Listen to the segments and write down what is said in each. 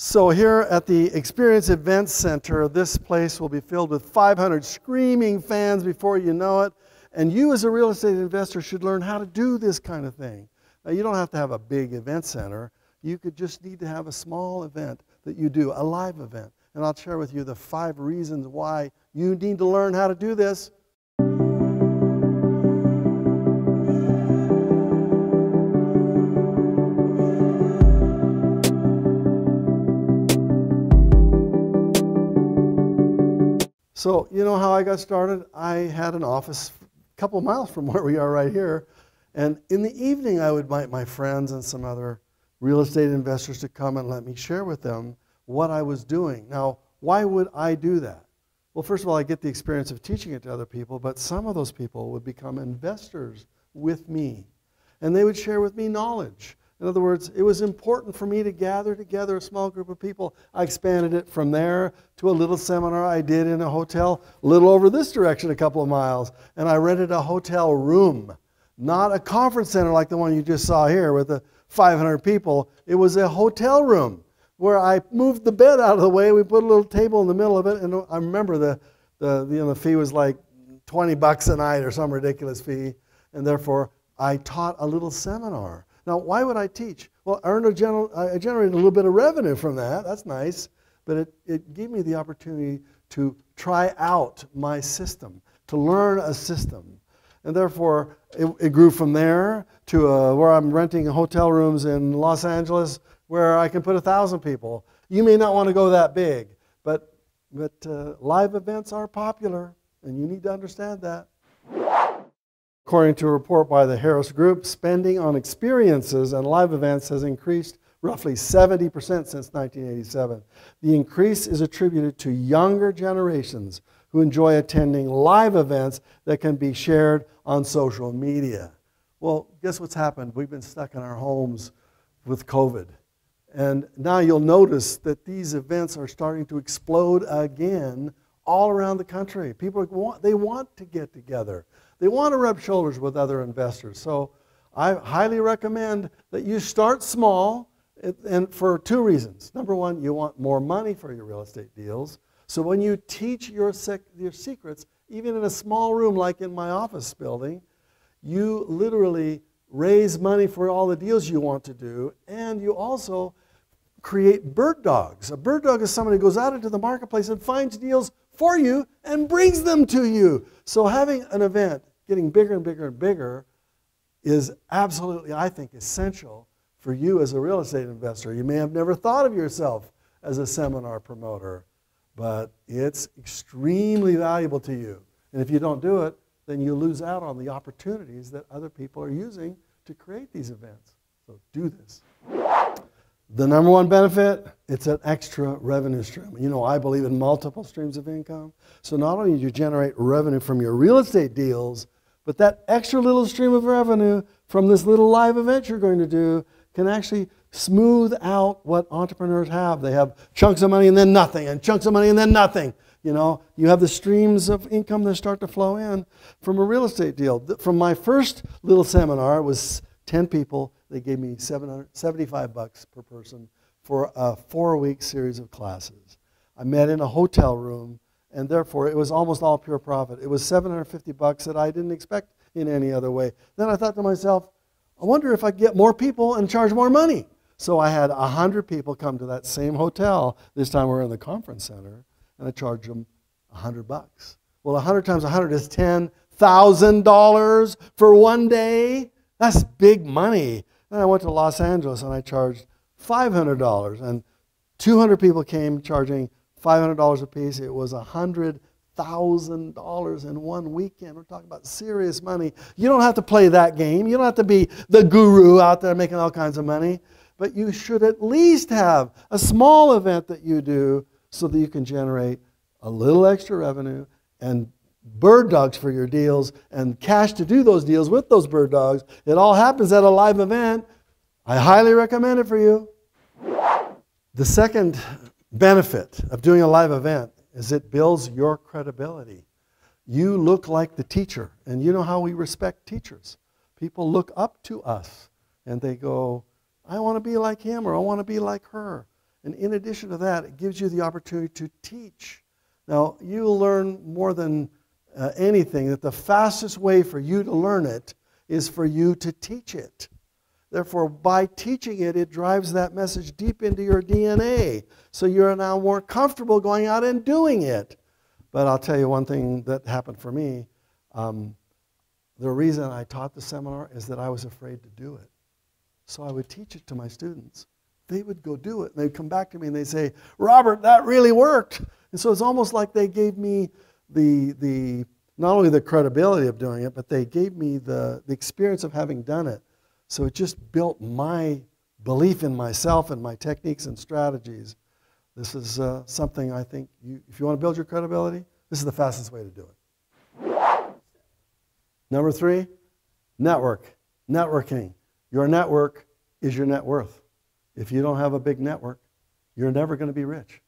So, here at the Experience Event Center, this place will be filled with 500 screaming fans before you know it. And you, as a real estate investor, should learn how to do this kind of thing. Now, you don't have to have a big event center. You could just need to have a small event that you do, a live event. And I'll share with you the five reasons why you need to learn how to do this. So, you know how I got started? I had an office a couple miles from where we are right here. And in the evening, I would invite my friends and some other real estate investors to come and let me share with them what I was doing. Now, why would I do that? Well, first of all, I get the experience of teaching it to other people, but some of those people would become investors with me. And they would share with me knowledge. In other words, it was important for me to gather together a small group of people. I expanded it from there to a little seminar I did in a hotel a little over this direction, a couple of miles. And I rented a hotel room, not a conference center like the one you just saw here with the 500 people. It was a hotel room where I moved the bed out of the way. We put a little table in the middle of it. And I remember the, the, you know, the fee was like 20 bucks a night or some ridiculous fee. And therefore, I taught a little seminar now, why would I teach? Well, I, earned a general, I generated a little bit of revenue from that. That's nice. But it, it gave me the opportunity to try out my system, to learn a system. And therefore, it, it grew from there to uh, where I'm renting hotel rooms in Los Angeles where I can put a thousand people. You may not want to go that big, but, but uh, live events are popular, and you need to understand that. According to a report by the Harris Group, spending on experiences and live events has increased roughly 70% since 1987. The increase is attributed to younger generations who enjoy attending live events that can be shared on social media. Well, guess what's happened? We've been stuck in our homes with COVID. And now you'll notice that these events are starting to explode again all around the country. People want, they want to get together. They want to rub shoulders with other investors. So I highly recommend that you start small and for two reasons. Number one, you want more money for your real estate deals. So when you teach your, sec- your secrets, even in a small room like in my office building, you literally raise money for all the deals you want to do, and you also create bird dogs. A bird dog is somebody who goes out into the marketplace and finds deals for you and brings them to you. So having an event getting bigger and bigger and bigger is absolutely, I think, essential for you as a real estate investor. You may have never thought of yourself as a seminar promoter, but it's extremely valuable to you. And if you don't do it, then you lose out on the opportunities that other people are using to create these events. So do this. The number one benefit, it's an extra revenue stream. You know, I believe in multiple streams of income. So not only do you generate revenue from your real estate deals, but that extra little stream of revenue from this little live event you're going to do can actually smooth out what entrepreneurs have. They have chunks of money and then nothing, and chunks of money and then nothing. You know, you have the streams of income that start to flow in from a real estate deal. From my first little seminar, it was 10 people. They gave me 775 bucks per person for a four-week series of classes. I met in a hotel room and therefore it was almost all pure profit. It was 750 bucks that I didn't expect in any other way. Then I thought to myself, I wonder if I could get more people and charge more money. So I had 100 people come to that same hotel. This time we're in the conference center, and I charged them 100 bucks. Well, 100 times 100 is $10,000 for one day. That's big money. Then I went to Los Angeles and I charged $500, and 200 people came charging $500 a piece. It was $100,000 in one weekend. We're talking about serious money. You don't have to play that game. You don't have to be the guru out there making all kinds of money. But you should at least have a small event that you do so that you can generate a little extra revenue and bird dogs for your deals and cash to do those deals with those bird dogs. It all happens at a live event. I highly recommend it for you. The second benefit of doing a live event is it builds your credibility. You look like the teacher, and you know how we respect teachers. People look up to us and they go, I want to be like him or I want to be like her. And in addition to that, it gives you the opportunity to teach. Now, you'll learn more than uh, anything that the fastest way for you to learn it is for you to teach it. Therefore, by teaching it, it drives that message deep into your DNA. So you're now more comfortable going out and doing it. But I'll tell you one thing that happened for me. Um, the reason I taught the seminar is that I was afraid to do it. So I would teach it to my students. They would go do it, and they'd come back to me and they'd say, Robert, that really worked. And so it's almost like they gave me the, the not only the credibility of doing it, but they gave me the, the experience of having done it. So it just built my belief in myself and my techniques and strategies. This is uh, something I think you, if you want to build your credibility, this is the fastest way to do it. Number three, network. Networking. Your network is your net worth. If you don't have a big network, you're never going to be rich.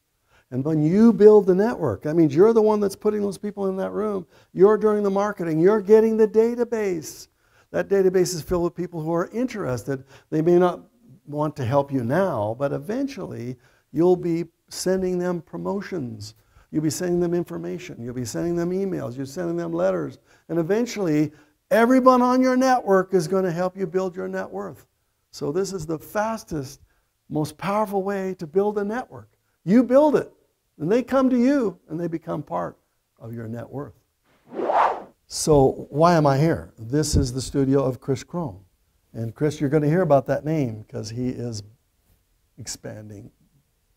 And when you build the network, that means you're the one that's putting those people in that room. You're doing the marketing. You're getting the database. That database is filled with people who are interested. They may not want to help you now, but eventually you'll be sending them promotions. You'll be sending them information. You'll be sending them emails. You're sending them letters. And eventually, everyone on your network is going to help you build your net worth. So, this is the fastest, most powerful way to build a network. You build it, and they come to you, and they become part of your net worth. So, why am I here? This is the studio of Kris Krohn. And Kris, you're going to hear about that name because he is expanding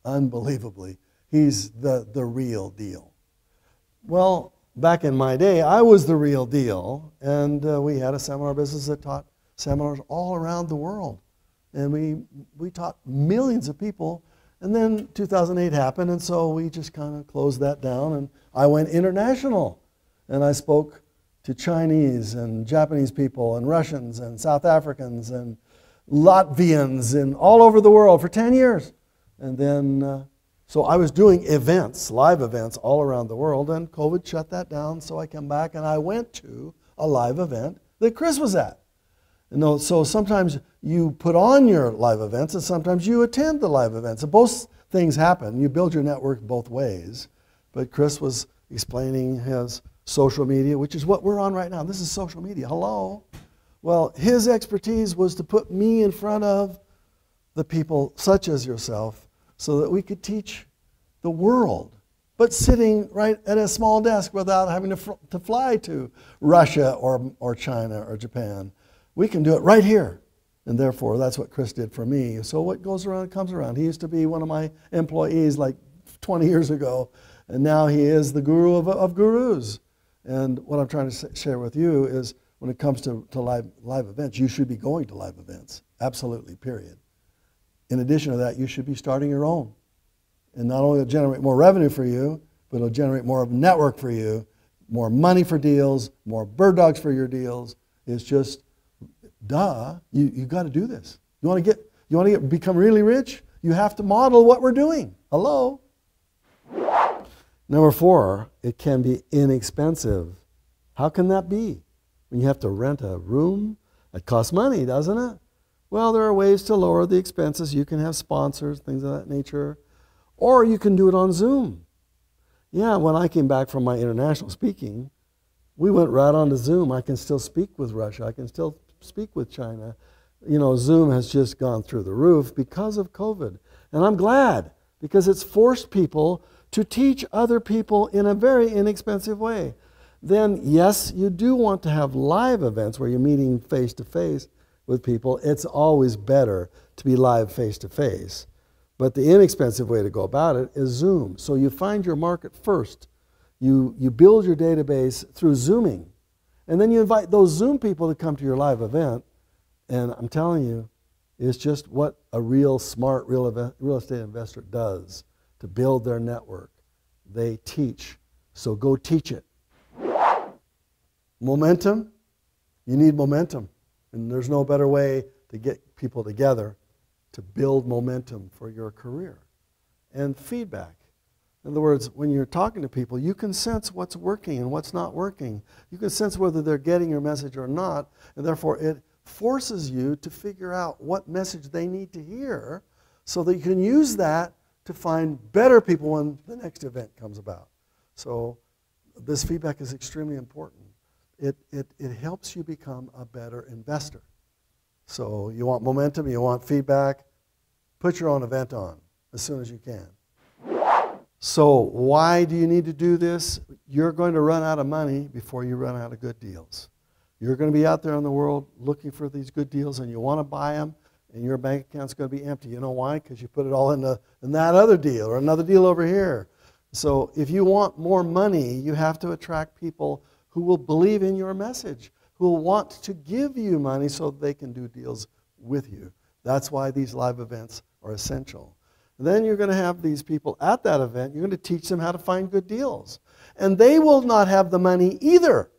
unbelievably. He's the, the real deal. Well, back in my day, I was the real deal, and uh, we had a seminar business that taught seminars all around the world. And we, we taught millions of people. And then 2008 happened, and so we just kind of closed that down, and I went international. And I spoke to Chinese and Japanese people and Russians and South Africans and Latvians and all over the world for 10 years. And then, uh, so I was doing events, live events all around the world, and COVID shut that down. So I came back and I went to a live event that Kris was at. And so sometimes you put on your live events and sometimes you attend the live events. And both things happen. You build your network both ways. But Kris was explaining his social media, which is what we're on right now. This is social media. Hello. Well, his expertise was to put me in front of the people such as yourself so that we could teach the world, but sitting right at a small desk without having to, to fly to Russia or, or China or Japan. We can do it right here. And therefore, that's what Kris did for me. So what goes around comes around. He used to be one of my employees like 20 years ago, and now he is the guru of, of gurus. And what I'm trying to share with you is when it comes to, to live, live events, you should be going to live events. Absolutely, period. In addition to that, you should be starting your own. And not only will generate more revenue for you, but it'll generate more of a network for you, more money for deals, more bird dogs for your deals. It's just, duh, you, you got to do this. You want to get, you want to get, become really rich? You have to model what we're doing. Hello? Number four, it can be inexpensive. How can that be? When you have to rent a room, it costs money, doesn't it? Well, there are ways to lower the expenses. You can have sponsors, things of that nature. Or you can do it on Zoom. Yeah, when I came back from my international speaking, we went right on to Zoom. I can still speak with Russia. I can still speak with China. You know, Zoom has just gone through the roof because of COVID. And I'm glad because it's forced people to teach other people in a very inexpensive way. Then, yes, you do want to have live events where you're meeting face to face with people. It's always better to be live face to face. But the inexpensive way to go about it is Zoom. So you find your market first. You, you build your database through Zooming. And then you invite those Zoom people to come to your live event. And I'm telling you, it's just what a real smart real, real estate investor does to build their network. They teach. So go teach it. Momentum, you need momentum. And there's no better way to get people together to build momentum for your career. And feedback. In other words, when you're talking to people, you can sense what's working and what's not working. You can sense whether they're getting your message or not, and therefore it forces you to figure out what message they need to hear so that you can use that to find better people when the next event comes about. So this feedback is extremely important. It, it, it helps you become a better investor. So you want momentum, you want feedback, put your own event on as soon as you can. So why do you need to do this? You're going to run out of money before you run out of good deals. You're going to be out there in the world looking for these good deals and you want to buy them and your bank account's going to be empty. You know why? Because you put it all in, the, in that other deal or another deal over here. So if you want more money, you have to attract people who will believe in your message, who will want to give you money so they can do deals with you. That's why these live events are essential. And then you're going to have these people at that event. You're going to teach them how to find good deals. And they will not have the money either,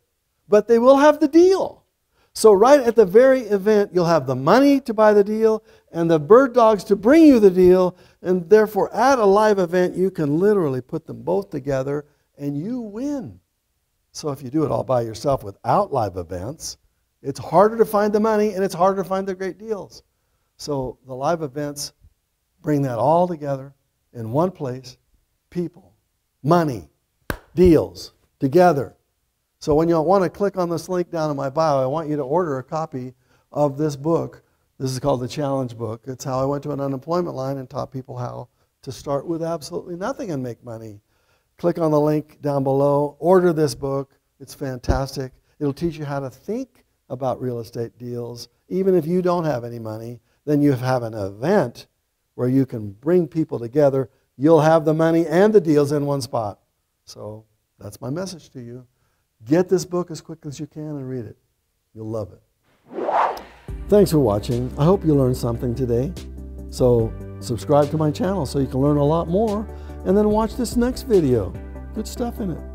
but they will have the deal. So, right at the very event, you'll have the money to buy the deal and the bird dogs to bring you the deal. And therefore, at a live event, you can literally put them both together and you win. So, if you do it all by yourself without live events, it's harder to find the money and it's harder to find the great deals. So, the live events bring that all together in one place people, money, deals together. So when you want to click on this link down in my bio, I want you to order a copy of this book. This is called the Challenge Book. It's how I went to an unemployment line and taught people how to start with absolutely nothing and make money. Click on the link down below. Order this book. It's fantastic. It'll teach you how to think about real estate deals. Even if you don't have any money, then you have an event where you can bring people together. You'll have the money and the deals in one spot. So that's my message to you. Get this book as quick as you can and read it. You'll love it. Thanks for watching. I hope you learned something today. So subscribe to my channel so you can learn a lot more and then watch this next video. Good stuff in it.